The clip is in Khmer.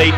Bye.